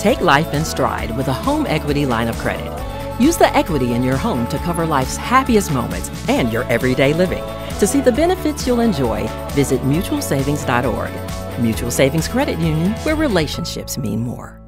Take life in stride with a home equity line of credit. Use the equity in your home to cover life's happiest moments and your everyday living. To see the benefits you'll enjoy, visit mutualsavings.org. Mutual Savings Credit Union, where relationships mean more.